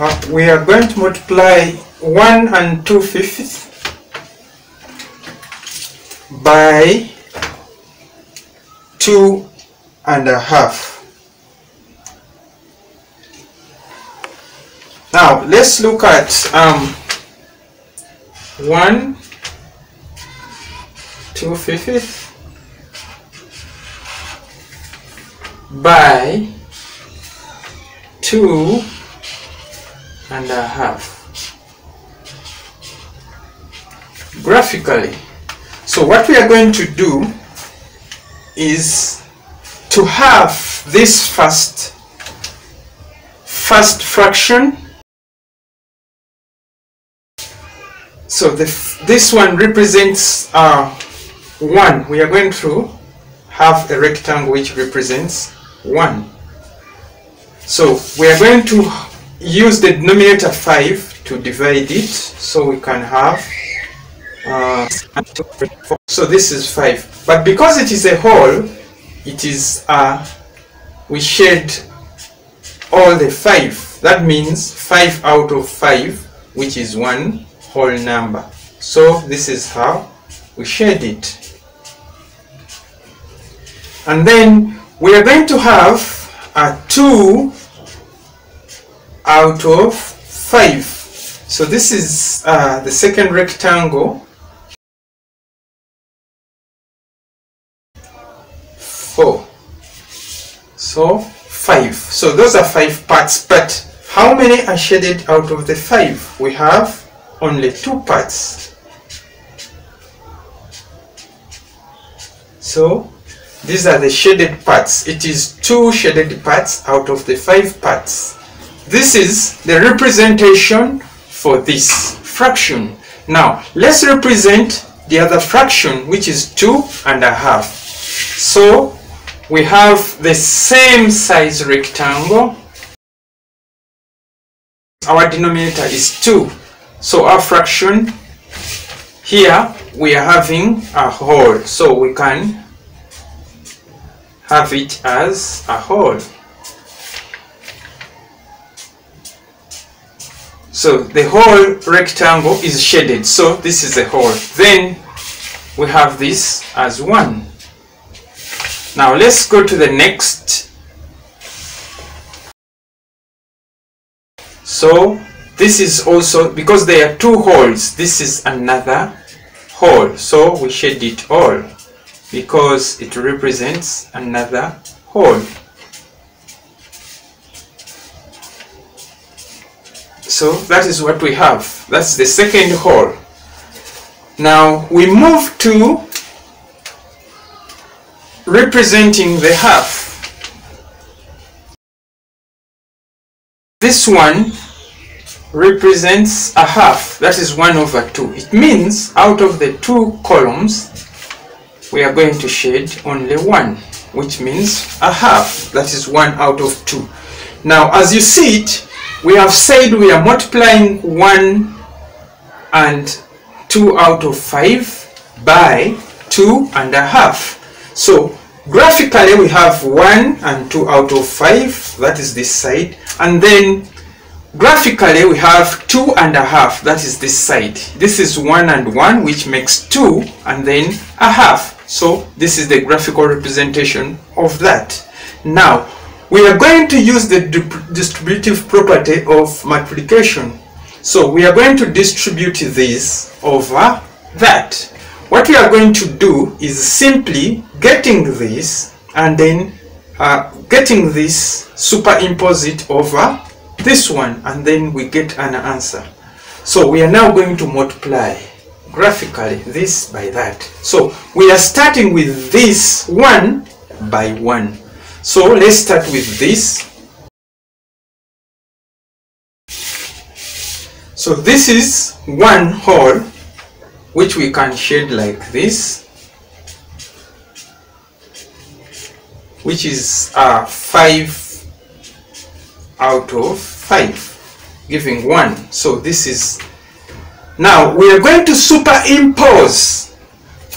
uh, we are going to multiply 1 and 2 fifths by 2 and a half. Now let's look at um, 1, 2 fifths by 2 and a half graphically so what we are going to do is to have this first first fraction. So the, this one represents uh, 1 we are going to have a rectangle which represents 1 so we are going to use the denominator 5 to divide it so we can have uh, so this is 5 but because it is a whole it is uh, we shade all the 5 that means 5 out of 5 which is one whole number. So this is how we shade it. And then we are going to have a 2 out of 5 so this is uh, the second rectangle. 4 so 5 so those are 5 parts but how many are shaded out of the 5 we have only 2 parts. So these are the shaded parts. It is two shaded parts out of the five parts this is the representation for this fraction. Now let's represent the other fraction which is two and a half. So we have the same size rectangle. Our denominator is 2 so our fraction here we are having a whole. So we can have it as a whole. So the whole rectangle is shaded, so this is a whole. Then we have this as one. Now let's go to the next. So this is also, because there are two wholes, this is another whole. So we shade it all because it represents another whole. So that is what we have. That's the second whole. Now we move to representing the half. This one represents a half, that is 1 over 2. It means out of the two columns, we are going to shade only one which means a half that is one out of two now as you see it we have said we are multiplying one and two out of five by two and a half. So graphically we have one and two out of five. That is this side. And then graphically we have two and a half. That is this side. This is one and one which makes two and then a half. So this is the graphical representation of that. Now, we are going to use the distributive property of multiplication. So we are going to distribute this over that. What we are going to do is simply getting this and then uh, getting this superimpose it over this one and then we get an answer. So we are now going to multiply graphically this by that. So we are starting with this one by one. So let's start with this. So this is one whole which we can shade like this which is uh, 5 out of 5 giving 1 so this is now we are going to superimpose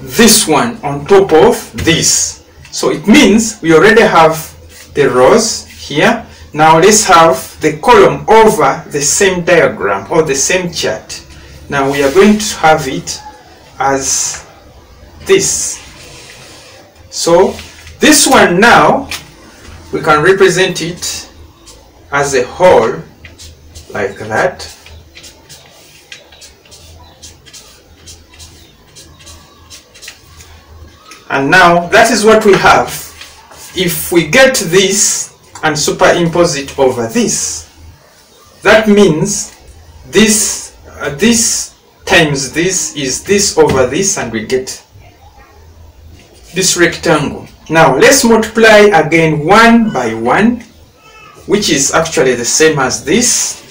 this one on top of this. So it means we already have the rows here. Now let's have the column over the same diagram or the same chart. Now we are going to have it as this. So this one now, we can represent it as a whole like that. And now that is what we have. If we get this and superimpose it over this, that means this, uh, this times this is this over this and we get this rectangle. Now let's multiply again one by one, which is actually the same as this.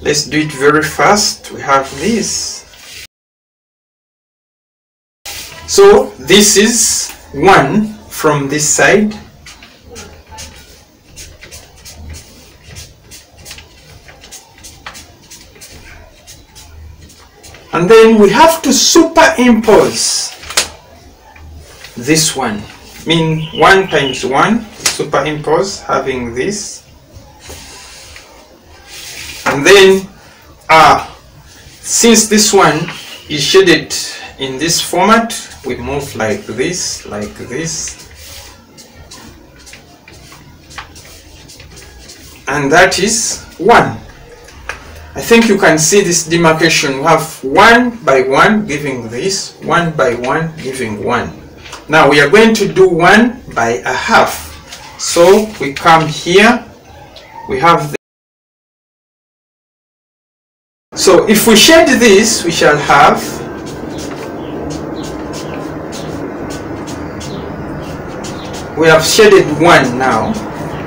Let's do it very fast. We have this. So this is 1 from this side. And then we have to superimpose this one. Mean 1 times 1, superimpose having this. And then, uh, since this one is shaded in this format, we move like this, like this. And that is 1. I think you can see this demarcation. We have 1 by 1 giving this, 1 by 1 giving 1. Now we are going to do 1 by a half. So we come here, we have the so if we shade this, we shall have we have shaded 1 now.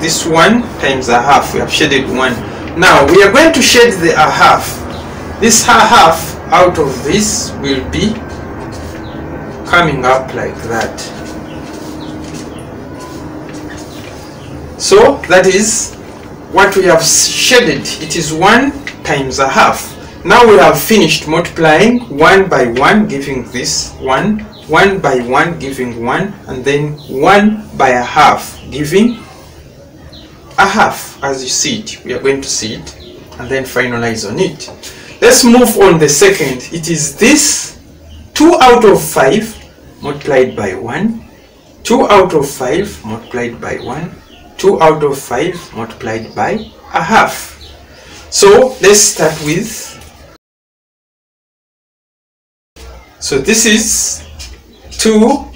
This 1 times a half. We have shaded 1 now we are going to shade the a half. This a half out of this will be coming up like that. So that is what we have shaded. It is 1 times a half. Now we have finished multiplying 1 by 1 giving this 1 1 by 1 giving 1 and then 1 by a half giving a half as you see it we are going to see it and then finalize on it. Let's move on the second. It is this 2 out of 5 multiplied by 1 2 out of 5 multiplied by 1 2 out of 5 multiplied by a half. So let's start with so this is 2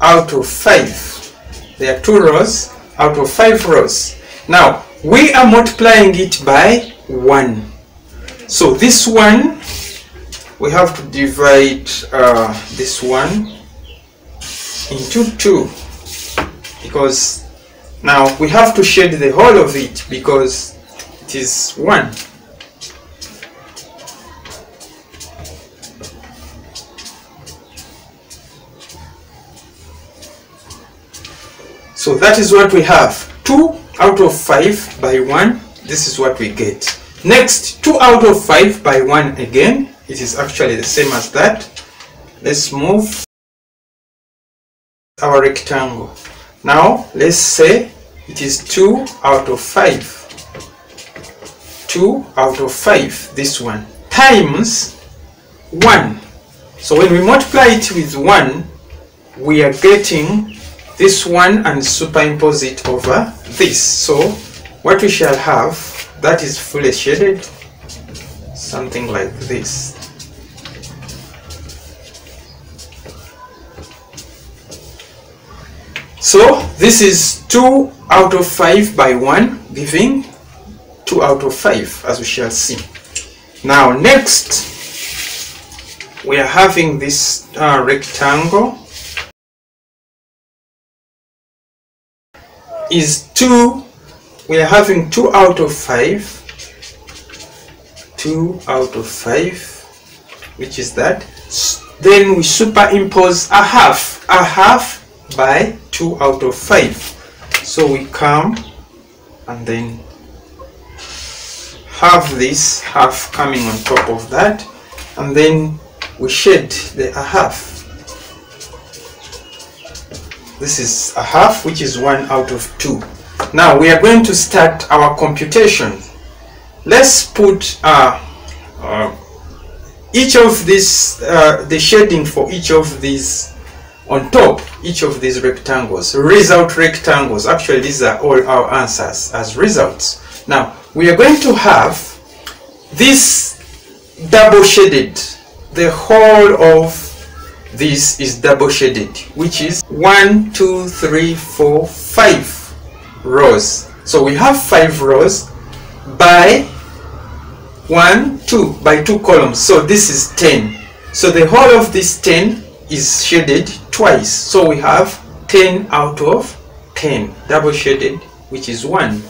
out of 5. There are 2 rows out of 5 rows. Now, we are multiplying it by 1. So this one, we have to divide uh, this one into 2. Because now we have to shade the whole of it because it is 1. So that is what we have. 2 out of 5 by 1. This is what we get. Next, 2 out of 5 by 1 again. It is actually the same as that. Let's move our rectangle. Now, let's say it is 2 out of 5. 2 out of 5, this one, times 1. So when we multiply it with 1, we are getting this one and superimpose it over this. So what we shall have, that is fully shaded, something like this. So this is 2 out of 5 by 1 giving 2 out of 5 as we shall see. Now next we are having this uh, rectangle is 2 we are having 2 out of 5 2 out of 5 which is that then we superimpose a half a half by 2 out of 5 so we come and then have this half coming on top of that and then we shade the a half this is a half which is 1 out of 2 now we are going to start our computation. Let's put uh, uh, each of these uh, the shading for each of these on top each of these rectangles result rectangles. Actually these are all our answers as results. Now we are going to have this double shaded the whole of this is double shaded which is one two three four five rows. So we have five rows by one two by two columns. So this is 10 so the whole of this 10 is shaded twice. So we have 10 out of 10 double shaded which is 1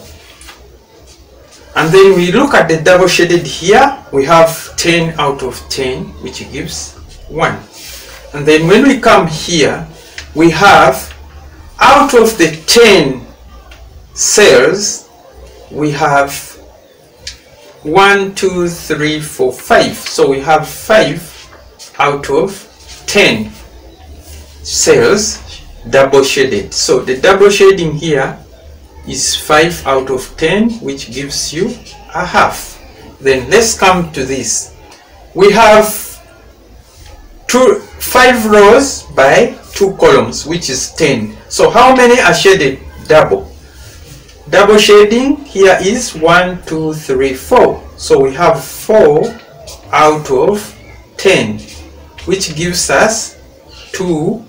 and then we look at the double shaded here. We have 10 out of 10 which gives 1 and then when we come here we have out of the 10 cells we have 1 2 3 4 5 so we have 5 out of 10 cells double shaded. So the double shading here is 5 out of 10 which gives you a half. Then let's come to this. We have two five rows by two columns which is 10 so how many are shaded? Double. Double shading here is 1 2 3 4 so we have 4 out of 10 which gives us 2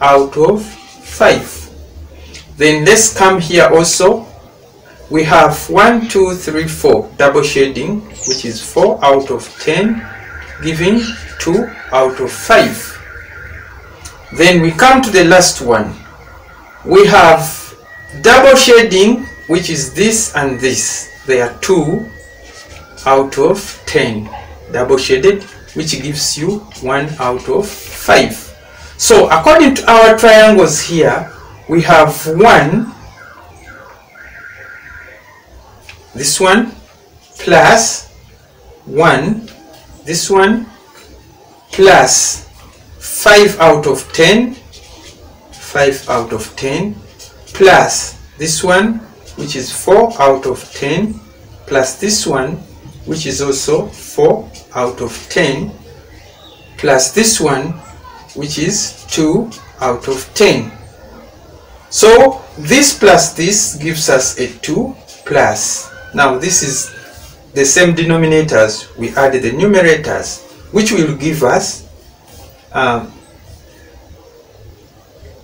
out of 5 then let's come here also. We have 1 2 3 4 double shading which is 4 out of 10 giving 2 out of 5 then we come to the last one. We have double shading which is this and this. They are 2 out of 10 double shaded which gives you 1 out of 5. So according to our triangles here, we have 1, this one, plus 1, this one, plus 5 out of 10, 5 out of 10, plus this one, which is 4 out of 10, plus this one, which is also 4 out of 10 plus this one which is 2 out of 10 so this plus this gives us a 2 plus. Now this is the same denominators. We added the numerators which will give us um,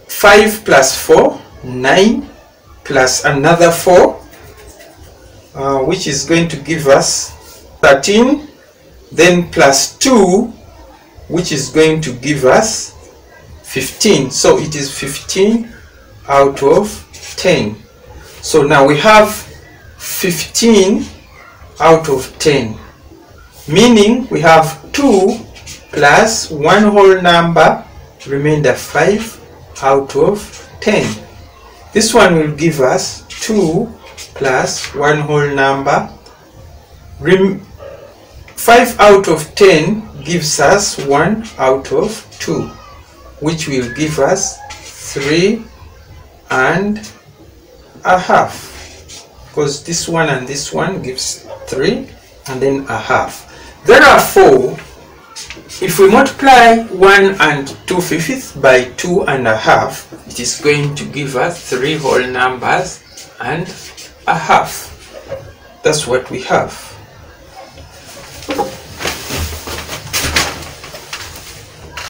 5 plus 4 9 plus another 4 uh, which is going to give us 13 then plus 2 which is going to give us 15 so it is 15 out of 10 so now we have 15 out of 10 meaning we have 2 plus one whole number remainder 5 out of 10 this one will give us 2 plus one whole number. Rem 5 out of 10 gives us 1 out of 2 which will give us 3 and a half. Because this one and this one gives 3 and then a half. Therefore if we multiply 1 and 2 fifths by 2 and a half, it is going to give us three whole numbers and a half. That's what we have.